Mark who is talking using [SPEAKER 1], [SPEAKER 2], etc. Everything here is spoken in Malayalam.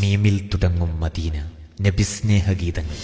[SPEAKER 1] മീമിൽ തുടങ്ങും മദീന. നബിസ്നേഹ ഗീതങ്ങൾ